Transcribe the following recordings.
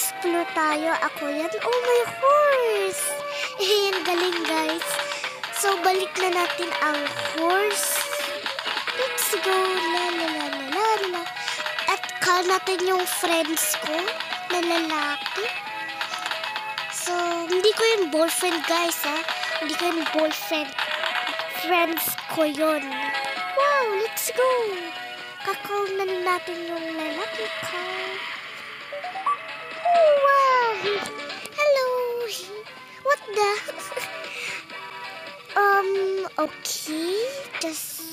mag-explore tayo. Ako yan. Oh, my horse! Eh, ang galing, guys. So, balik na natin ang horse. Let's go. La, la, la, la, la, la. At call natin yung friends ko na lalaki. So, hindi ko yung boyfriend, guys, ha? Hindi ko yung boyfriend. Friends ko yun. Wow, let's go. Kakall na natin yung lalaki ko. Wow. Hello. What the? um, okay. Just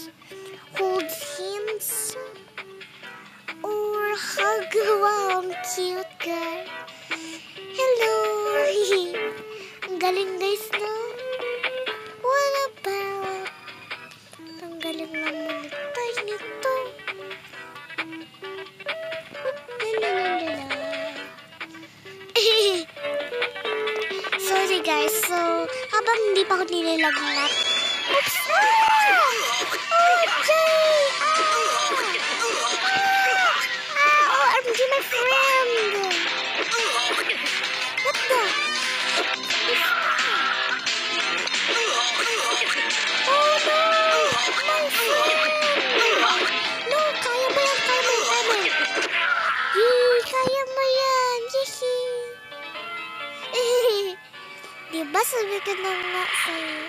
so habang hindi pa ako nililagnat. Oops! Ah! OJ! Ah! Ah! OMG, my friend! Sabi ko na nga sa'yo?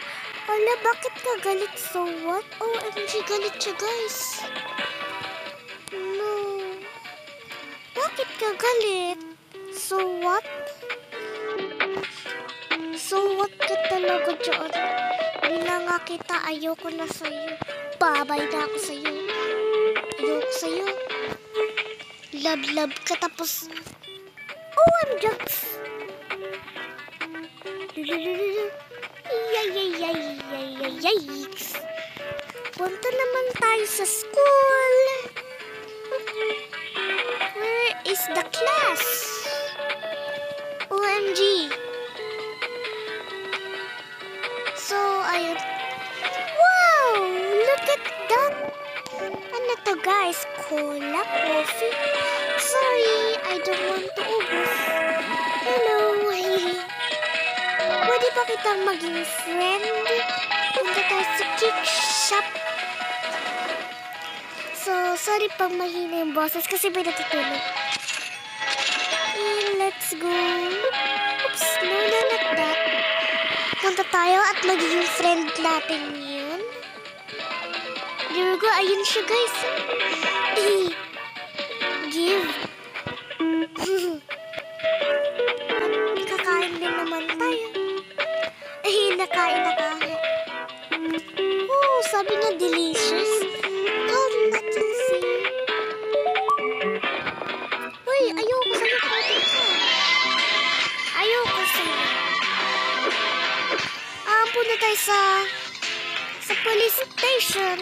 Wala, bakit ka galit? So what? OMG, galit siya, guys. No. Bakit ka galit? So what? So what ka talaga dyan? Na nga kita, ayoko na sa'yo. Babay na ako sa'yo. Ayoko sa'yo. Love, love ka tapos... Oh, yikes. Punta naman tayo sa school. Where is the class? OMG. So, ayun. Wow! Look at that! Ano to guys? Cola? Coffee? Sorry, I don't want to ubos. Hello! Pwede ba kitang maging friend? Punta tayo sa cake shop. So, sorry pang mahina yung boses kasi may natutulog. And let's go. Oops, no, no, not that. Punta tayo at magiging friend natin yun. There we go. Ayun siya, guys. Eh, give. sabi nga delicious. Oh, natin si... Uy, ayoko sa'yo. Pwede ka. Ayoko sa'yo. Ah, punta tayo sa... sa police station.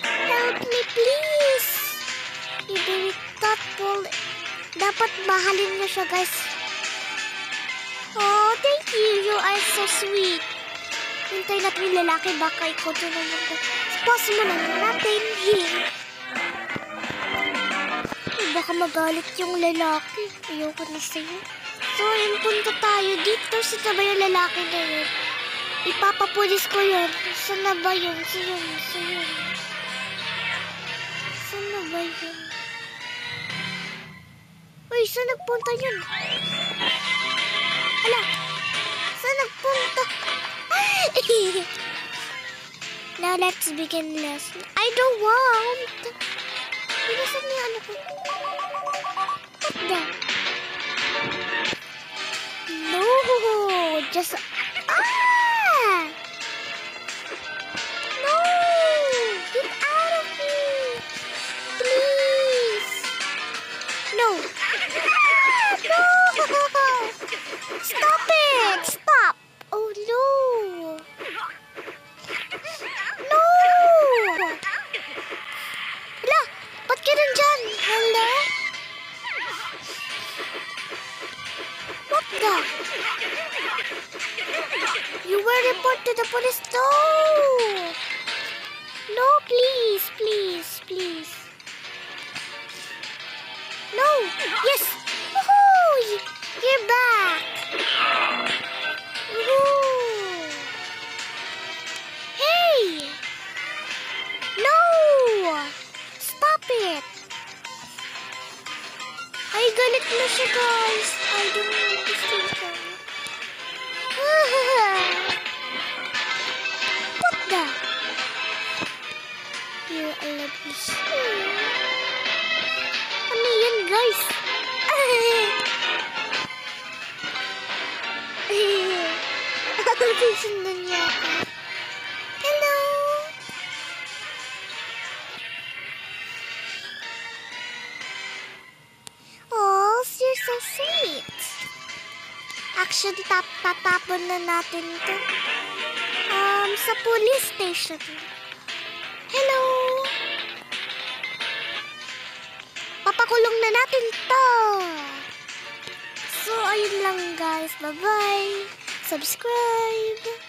Help me, please. Very thoughtful. Dapat mahalin niyo siya, guys. Oh, thank you. You are so sweet. Hintay natin yung lalaki. Baka ikaw dyan ang mag... Pause mo na natin. Eh, Baka magalit yung lalaki. Ayoko na sa'yo. So, yun, punta tayo dito. Saan ba yung lalaki na yun? Ipapapulis ko yun. Saan na ba yun? Saan yun? Saan yun? Saan na ba yun? Uy, saan nagpunta yun? Let's begin lesson. I don't want. Pinasan niya. No, just You were reported to the police. No! No, please, please, please. No! Yes! Woohoo! You're back. Woohoo. Hey! No! Stop it! Ay, galit na siya, guys. I don't want to see. What the? You're a lovely shit. Ano yan, guys? Susundan niya Actually, tap tatapon na natin to. Um, sa police station. Hello? Papakulong na natin to. So, ayun lang guys. Bye-bye. Subscribe.